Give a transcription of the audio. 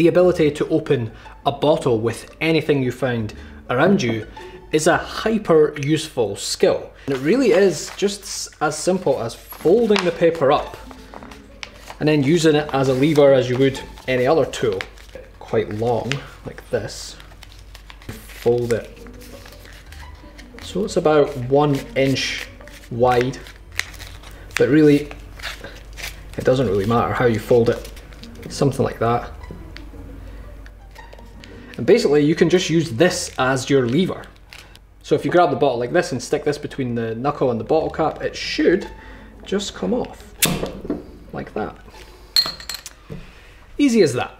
The ability to open a bottle with anything you find around you is a hyper useful skill. And it really is just as simple as folding the paper up and then using it as a lever as you would any other tool. Quite long, like this. Fold it. So it's about one inch wide, but really, it doesn't really matter how you fold it. Something like that. And basically you can just use this as your lever. So if you grab the bottle like this and stick this between the knuckle and the bottle cap, it should just come off like that. Easy as that.